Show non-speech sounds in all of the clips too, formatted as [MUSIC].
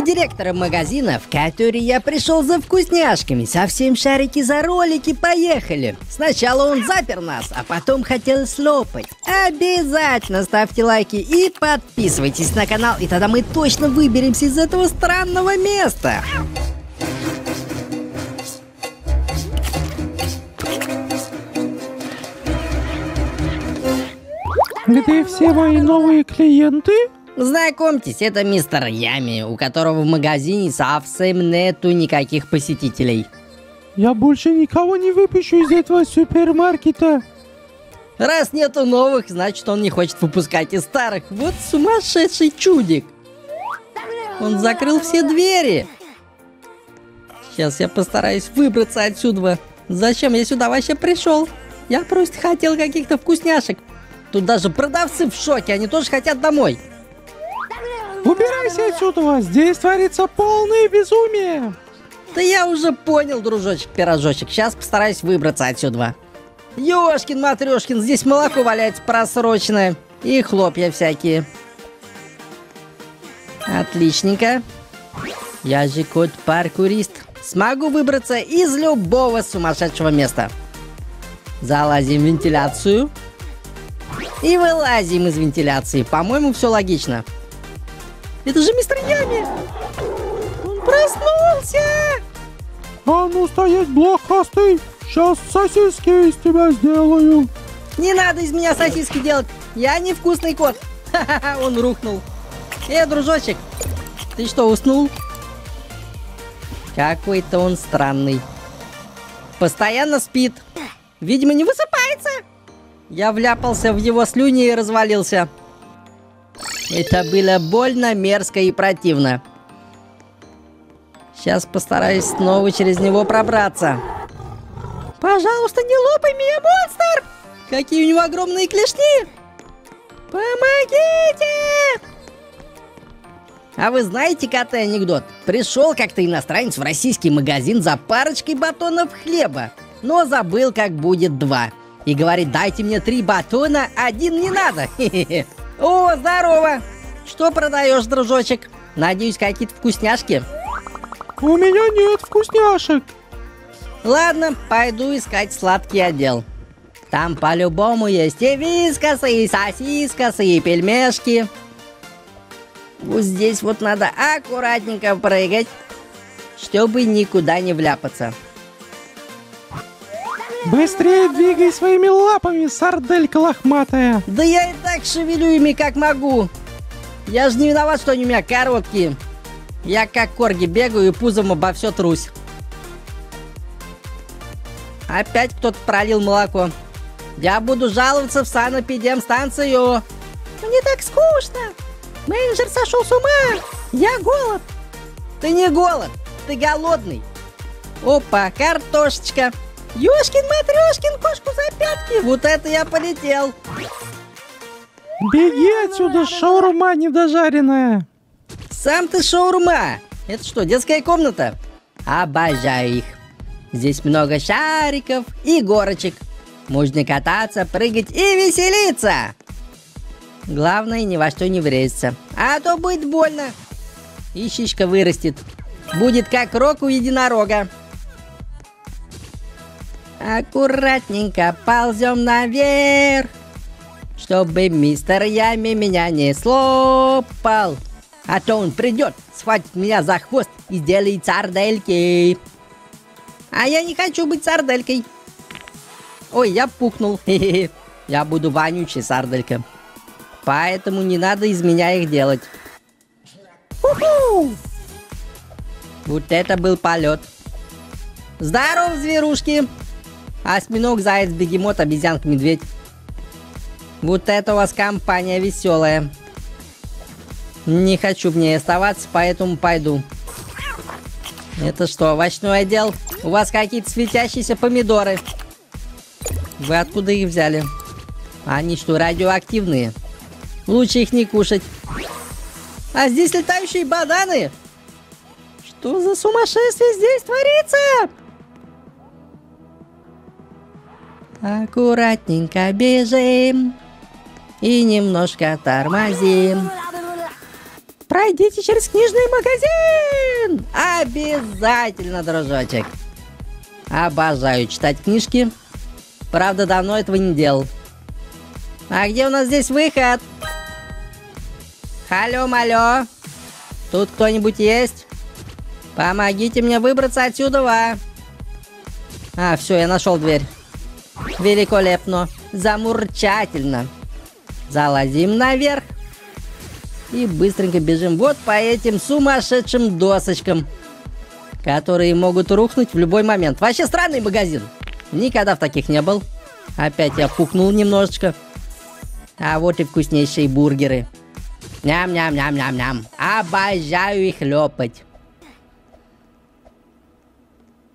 главного директора магазина, в который я пришел за вкусняшками. Совсем шарики за ролики поехали. Сначала он запер нас, а потом хотел слопать. Обязательно ставьте лайки и подписывайтесь на канал, и тогда мы точно выберемся из этого странного места. Где все мои новые клиенты? Знакомьтесь, это мистер Ями, у которого в магазине совсем нету никаких посетителей. Я больше никого не выпущу из этого супермаркета. Раз нету новых, значит он не хочет выпускать из старых. Вот сумасшедший чудик. Он закрыл все двери. Сейчас я постараюсь выбраться отсюда. Зачем я сюда вообще пришел? Я просто хотел каких-то вкусняшек. Тут даже продавцы в шоке, они тоже хотят домой. Убирайся отсюда, здесь творится полное безумие. Да я уже понял, дружочек-пирожочек. Сейчас постараюсь выбраться отсюда. Ёшкин, матрешкин, здесь молоко валяется просроченное. И хлопья всякие. Отличненько. Я же кот-паркурист. Смогу выбраться из любого сумасшедшего места. Залазим в вентиляцию. И вылазим из вентиляции. По-моему, все логично. Это же мистер Ями! Он проснулся! А ну стоять, блохастый! Сейчас сосиски из тебя сделаю! Не надо из меня сосиски делать! Я не вкусный кот! Ха-ха-ха, он рухнул. Эй, дружочек, ты что, уснул? Какой-то он странный. Постоянно спит. Видимо, не высыпается. Я вляпался в его слюни и развалился. Это было больно, мерзко и противно. Сейчас постараюсь снова через него пробраться. Пожалуйста, не лопай меня, монстр! Какие у него огромные клешни! Помогите! А вы знаете, коты анекдот? Пришел как-то иностранец в российский магазин за парочкой батонов хлеба, но забыл, как будет два и говорит, дайте мне три батона, один не надо. [LAUGHS] О, здорово! Что продаешь, дружочек? Надеюсь, какие-то вкусняшки? У меня нет вкусняшек. Ладно, пойду искать сладкий отдел. Там по-любому есть и вискосы, и сосискосы, и пельмешки. Вот здесь вот надо аккуратненько прыгать, чтобы никуда не вляпаться. Быстрее двигай своими лапами, сарделька лохматая. Да я и так шевелю ими как могу. Я же не виноват, что они у меня короткие. Я как корги бегаю и пузом обо все трусь. Опять кто-то пролил молоко. Я буду жаловаться в санэпидемстанцию. Мне так скучно. Менеджер сошел с ума. Я голод. Ты не голод, ты голодный. Опа, картошечка. Ёшкин Матрёшкин, кошку за пятки! Вот это я полетел! Беги отсюда, шаурма недожаренная! Сам ты шаурма! Это что, детская комната? Обожаю их! Здесь много шариков и горочек. Можно кататься, прыгать и веселиться! Главное, ни во что не врезаться. А то будет больно. И щичка вырастет. Будет как рок у единорога. Аккуратненько ползем наверх, чтобы мистер Ями меня не слопал. А то он придет, схватит меня за хвост и сделает сардельки. А я не хочу быть сарделькой. Ой, я пукнул. [LAUGHS] Я буду вонючей сарделька. Поэтому не надо из меня их делать. Вот это был полет. Здорово, зверушки! Осьминог, заяц, бегемот, обезьянка, медведь. Вот это у вас компания веселая. Не хочу в ней оставаться, поэтому пойду. Это что, овощной отдел? У вас какие-то светящиеся помидоры. Вы откуда их взяли? Они что, радиоактивные? Лучше их не кушать. А здесь летающие бананы? Что за сумасшествие здесь творится? Аккуратненько бежим и немножко тормозим. Пройдите через книжный магазин! Обязательно, дружочек. Обожаю читать книжки. Правда, давно этого не делал. А где у нас здесь выход? Алло-малё. Тут кто-нибудь есть? Помогите мне выбраться отсюда. ва. А, все, я нашел дверь. Великолепно. Замурчательно. Залазим наверх. И быстренько бежим вот по этим сумасшедшим досочкам. Которые могут рухнуть в любой момент. Вообще странный магазин. Никогда в таких не был. Опять я пукнул немножечко. А вот и вкуснейшие бургеры. Ням-ням-ням-ням-ням. Обожаю их лепать.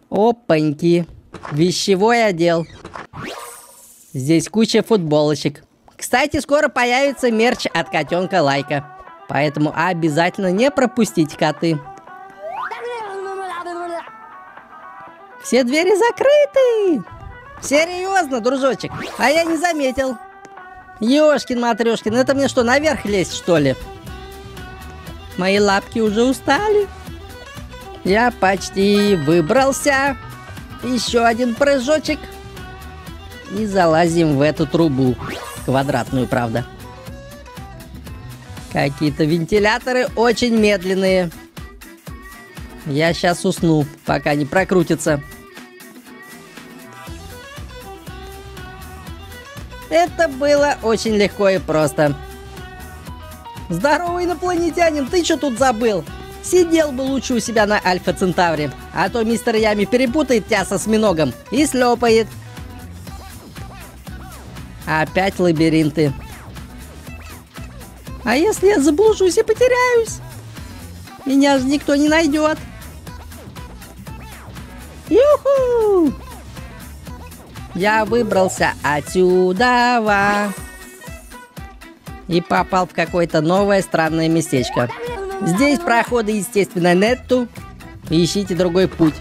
Опаньки. Вещевой отдел. Здесь куча футболочек. Кстати, скоро появится мерч от котенка Лайка. Поэтому обязательно не пропустите коты. Все двери закрыты. Серьезно, дружочек? А я не заметил. Ёшкин матрешкин, это мне что, наверх лезть, что ли? Мои лапки уже устали. Я почти выбрался. Еще один прыжочек. И залазим в эту трубу. Квадратную, правда. Какие-то вентиляторы очень медленные. Я сейчас усну, пока не прокрутится. Это было очень легко и просто. Здорово, инопланетянин, ты что тут забыл? Сидел бы лучше у себя на Альфа Центавре, а то мистер Ями перепутает тебя со осьминогом и слепает. Опять лабиринты. А если я заблужусь и потеряюсь? Меня же никто не найдет. Юху! Я выбрался отсюда и попал в какое-то новое странное местечко. Здесь проходы, естественно, нету. Ищите другой путь.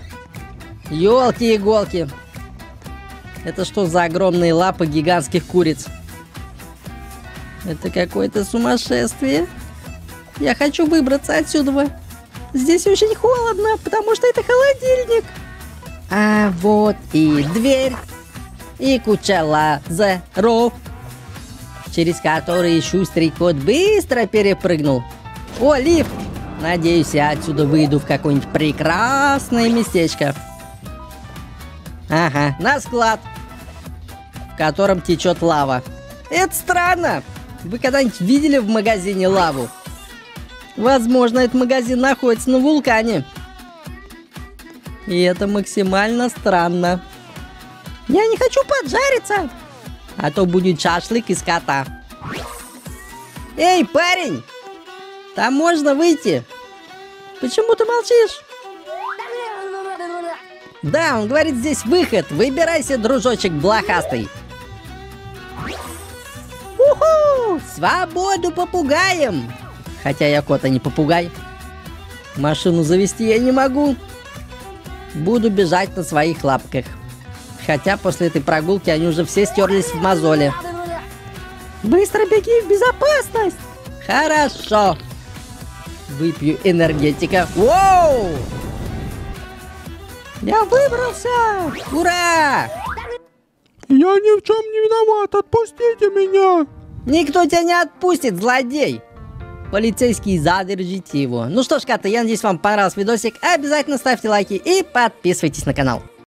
Ёлки-иголки. Это что за огромные лапы гигантских куриц? Это какое-то сумасшествие. Я хочу выбраться отсюда. Здесь очень холодно, потому что это холодильник. А вот и дверь. И куча лазеров, через которые шустрый кот быстро перепрыгнул. О, лифт! Надеюсь, я отсюда выйду в какое-нибудь прекрасное местечко. Ага, на склад, в котором течет лава. Это странно. Вы когда-нибудь видели в магазине лаву? Возможно, этот магазин находится на вулкане. И это максимально странно. Я не хочу поджариться, а то будет шашлык из кота. Эй, парень! Там можно выйти. Почему ты молчишь? Да, он говорит, здесь выход. Выбирайся, дружочек блохастый. Уху! Свободу попугаем! Хотя я кот, а не попугай. Машину завести я не могу. Буду бежать на своих лапках. Хотя после этой прогулки они уже все стерлись в мозоле. Быстро беги в безопасность! Хорошо. Выпью энергетика. Воу! Я выбрался! Ура! Я ни в чем не виноват, отпустите меня! Никто тебя не отпустит, злодей! Полицейский, задержите его. Ну что ж, коты, я надеюсь, вам понравился видосик. Обязательно ставьте лайки и подписывайтесь на канал.